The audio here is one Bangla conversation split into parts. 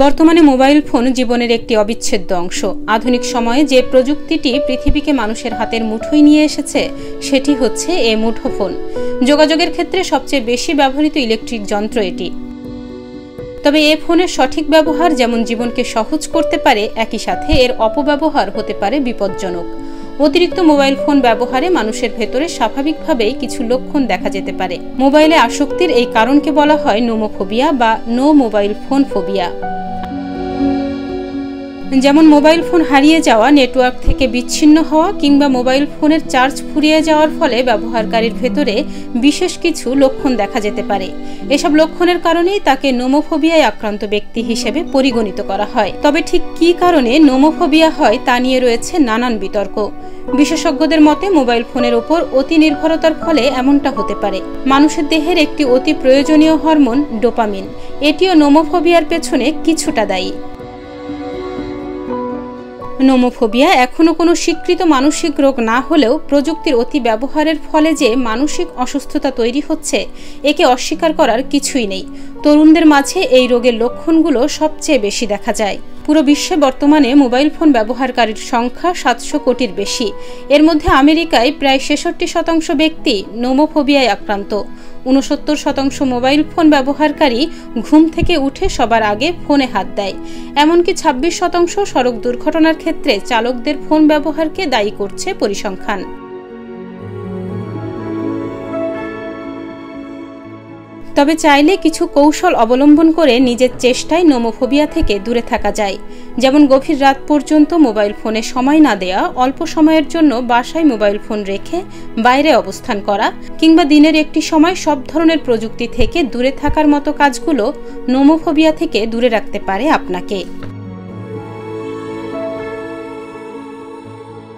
বর্তমানে মোবাইল ফোন জীবনের একটি অবিচ্ছেদ্য অংশ। আধুনিক সময়ে যে প্রযুক্তিটি পৃথিবীকে মানুষের হাতের মুঠোয় নিয়ে এসেছে, সেটি হচ্ছে এ মুঠোফোন যোগাযোগের ক্ষেত্রে সবচেয়ে বেশি ব্যবহৃত ইলেকট্রিক যন্ত্র এটি। তবে এ ফোনের সঠিক ব্যবহার যেমন জীবনকে সহজ করতে পারে, একই সাথে এর অপব্যবহার হতে পারে বিপজ্জনক। অতিরিক্ত মোবাইল ফোন ব্যবহারে মানুষের ভেতরে স্বাভাবিকভাবেই কিছু লক্ষণ দেখা যেতে পারে। মোবাইলে আসক্তির এই কারণকে বলা হয় নোমোফোবিয়া বা নো মোবাইল ফোন ফোবিয়া। যেমন মোবাইল ফোন হারিয়ে যাওয়া, নেটওয়ার্ক থেকে বিচ্ছিন্ন হওয়া কিংবা মোবাইল ফোনের চার্জ ফুরিয়ে যাওয়ার ফলে ব্যবহারকারীর ভেতরে বিশেষ কিছু লক্ষণ দেখা যেতে পারে। এসব লক্ষণের কারণেই তাকে নোমোফোবিয়ায় আক্রান্ত ব্যক্তি হিসেবে পরিগণিত করা হয়। তবে ঠিক কী কারণে নোমোফোবিয়া হয় তা নিয়ে রয়েছে নানান বিতর্ক। বিশেষজ্ঞদের মতে, মোবাইল ফোনের ওপর অতি নির্ভরতার ফলে এমনটা হতে পারে। মানুষের দেহের একটি অতি প্রয়োজনীয় হরমোন ডোপামিন। এটিও নোমোফোবিয়ার পেছনে কিছুটা দায়ী। নোমোফোবিয়া এখনও কোনো স্বীকৃত মানসিক রোগ না হলেও প্রযুক্তির অতি ব্যবহারের ফলে যে মানসিক অসুস্থতা তৈরি হচ্ছে, একে অস্বীকার করার কিছুই নেই। তরুণদের মাঝে এই রোগের লক্ষণগুলো সবচেয়ে বেশি দেখা যায়। পুরো বিশ্বে বর্তমানে মোবাইল ফোন ব্যবহারকারীর সংখ্যা সাতশো কোটির বেশি। এর মধ্যে আমেরিকায় প্রায় ছেষট্টি শতাংশ ব্যক্তি নোমোফোবিয়ায় আক্রান্ত। উনসত্তর শতাংশ মোবাইল ফোন ব্যবহারকারী ঘুম থেকে উঠে সবার আগে ফোনে হাত দেয়। এমনকি ছাব্বিশ শতাংশ সড়ক দুর্ঘটনার ক্ষেত্রে চালকদের ফোন ব্যবহারকে দায়ী করছে পরিসংখ্যান। তবে চাইলে কিছু কৌশল অবলম্বন করে নিজের চেষ্টায় নোমোফোবিয়া থেকে দূরে থাকা যায়। যেমন গভীর রাত পর্যন্ত মোবাইল ফোনে সময় না দেয়া, অল্প সময়ের জন্য বাসায় মোবাইল ফোন রেখে বাইরে অবস্থান করা, কিংবা দিনের একটি সময় সব ধরনের প্রযুক্তি থেকে দূরে থাকার মতো কাজগুলো নোমোফোবিয়া থেকে দূরে রাখতে পারে আপনাকে।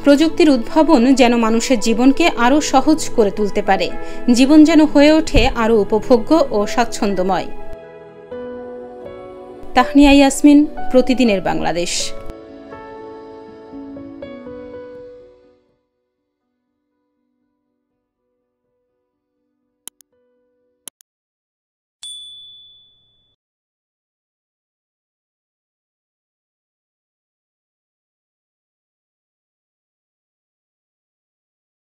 প্রযুক্তির উদ্ভাবন যেন মানুষের জীবনকে আরও সহজ করে তুলতে পারে। জীবন যেন হয়ে ওঠে আরও উপভোগ্য ও স্বাচ্ছন্দ্যময়। তাহনিয়া ইয়াসমিন, প্রতিদিনের বাংলাদেশ।